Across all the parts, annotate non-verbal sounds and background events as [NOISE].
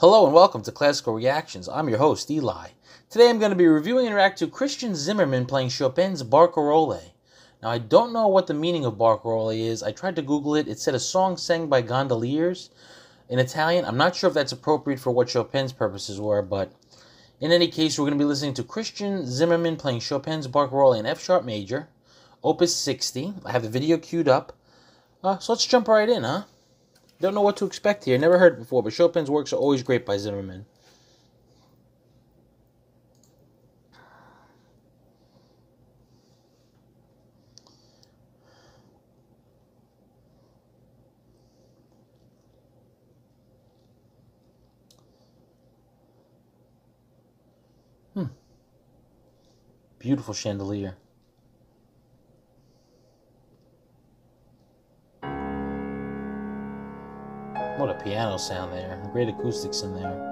Hello and welcome to Classical Reactions. I'm your host, Eli. Today I'm going to be reviewing and react to Krystian Zimerman playing Chopin's Barcarolle. Now, I don't know what the meaning of Barcarolle is. I tried to Google it. It said a song sang by gondoliers in Italian. I'm not sure if that's appropriate for what Chopin's purposes were, but in any case, we're going to be listening to Krystian Zimerman playing Chopin's Barcarolle in F sharp major, Opus 60. I have the video queued up. Uh, so let's jump right in, huh? Don't know what to expect here. Never heard it before, but Chopin's works are always great by Zimerman. Hmm. Beautiful chandelier. Piano sound there. Great acoustics in there.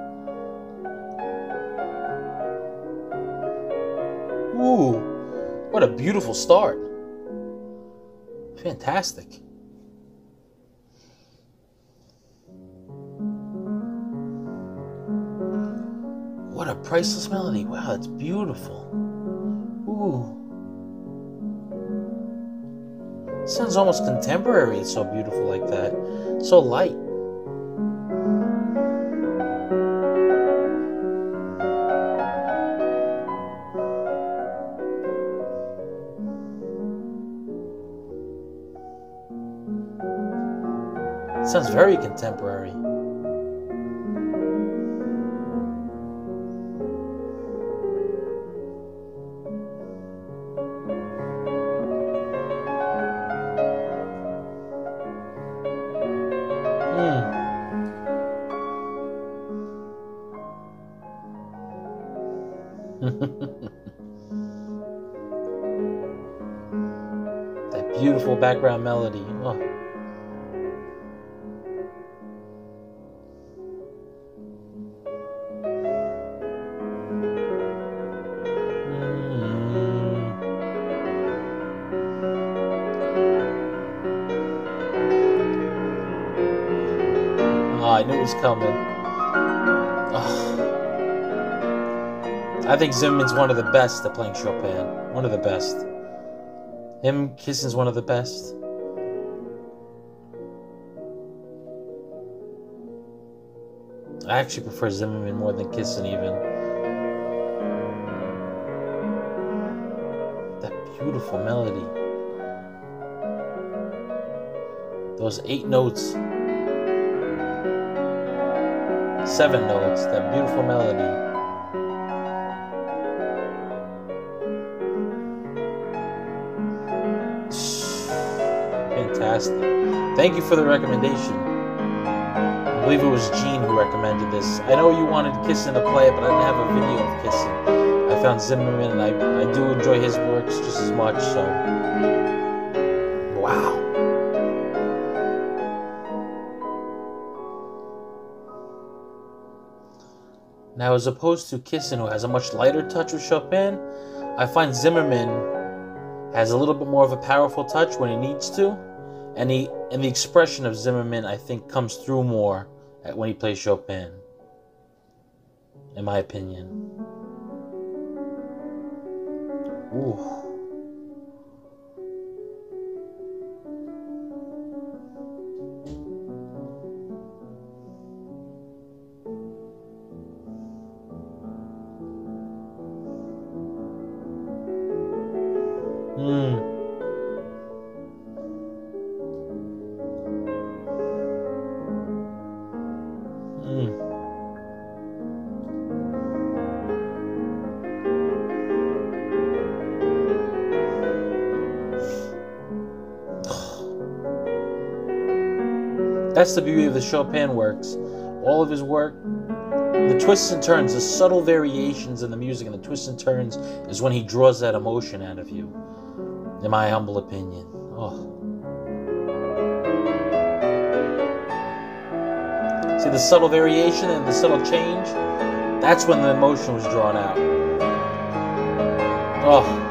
Ooh, what a beautiful start. Fantastic. What a priceless melody. Wow, it's beautiful. Ooh. sounds almost contemporary. It's so beautiful like that. So light. Sounds very contemporary. Hmm. [LAUGHS] that beautiful background melody. Oh. Knew it was coming. Oh. I think Zimerman's one of the best at playing Chopin. One of the best. Him, Kissin's one of the best. I actually prefer Zimerman more than Kissin even. That beautiful melody. Those eight notes seven notes, that beautiful melody. Fantastic. Thank you for the recommendation. I believe it was Gene who recommended this. I know you wanted Kissin to play it, but I didn't have a video of Kissin. I found Zimerman, and I, I do enjoy his works just as much, so. Now, as opposed to Kissin, who has a much lighter touch with Chopin, I find Zimerman has a little bit more of a powerful touch when he needs to, and he and the expression of Zimerman I think comes through more when he plays Chopin. In my opinion. Ooh. That's the beauty of the Chopin works. All of his work, the twists and turns, the subtle variations in the music and the twists and turns is when he draws that emotion out of you in my humble opinion. Oh. See the subtle variation and the subtle change? That's when the emotion was drawn out. Oh.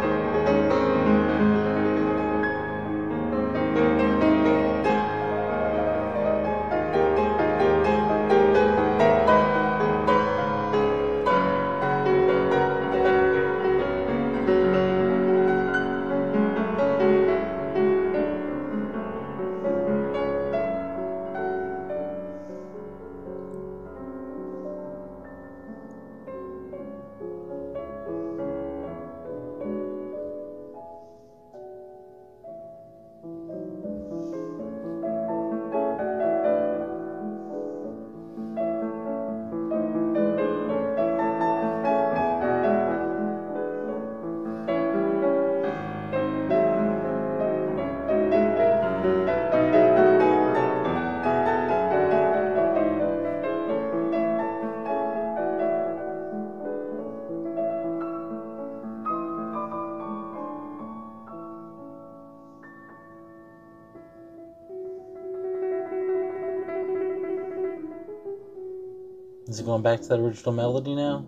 Is it going back to that original melody now?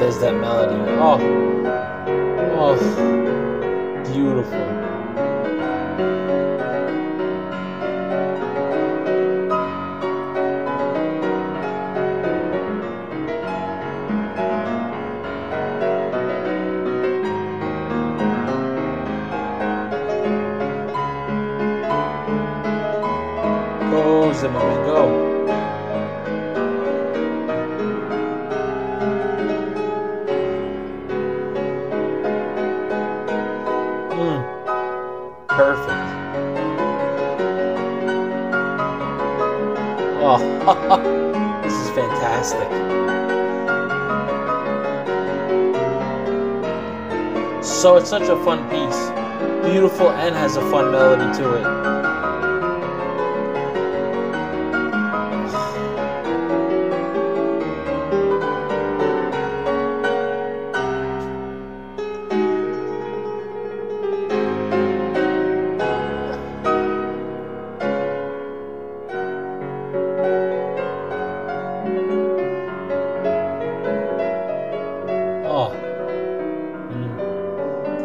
There's that melody. Oh, oh, beautiful. Go, Zimerman, go. Oh, [LAUGHS] this is fantastic. So it's such a fun piece. Beautiful and has a fun melody to it.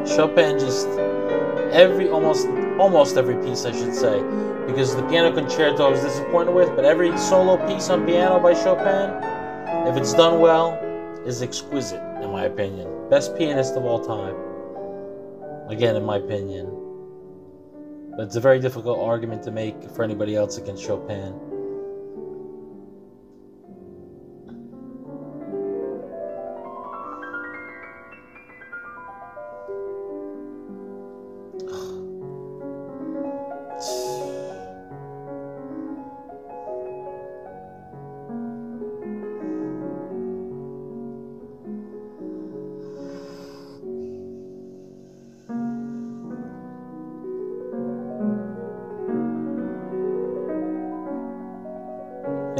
Chopin just every almost almost every piece I should say because the piano concerto I was disappointed with, but every solo piece on piano by Chopin, if it's done well, is exquisite in my opinion. Best pianist of all time. Again, in my opinion. But it's a very difficult argument to make for anybody else against Chopin.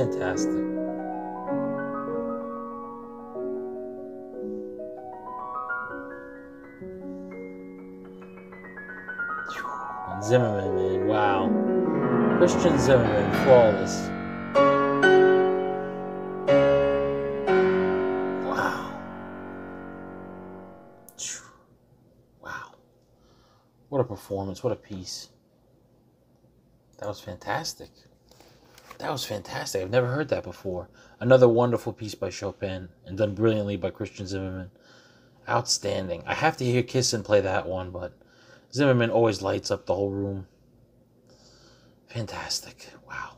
Fantastic. Zimerman, man, wow. Krystian Zimerman, flawless. Wow. Wow. What a performance, what a piece. That was fantastic. That was fantastic. I've never heard that before. Another wonderful piece by Chopin and done brilliantly by Krystian Zimerman. Outstanding. I have to hear Kissin play that one, but Zimerman always lights up the whole room. Fantastic. Wow.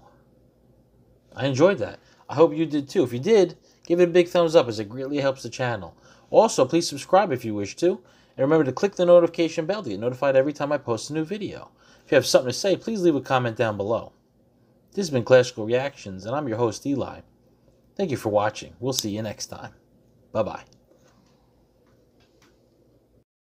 I enjoyed that. I hope you did too. If you did, give it a big thumbs up as it greatly helps the channel. Also, please subscribe if you wish to. And remember to click the notification bell to get notified every time I post a new video. If you have something to say, please leave a comment down below. This has been Classical Reactions, and I'm your host, Eli. Thank you for watching. We'll see you next time. Bye bye.